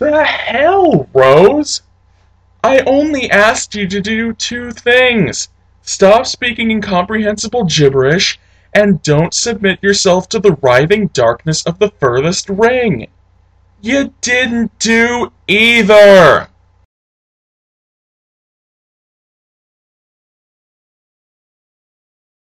the hell, Rose? I only asked you to do two things. Stop speaking incomprehensible gibberish, and don't submit yourself to the writhing darkness of the furthest ring. You didn't do either!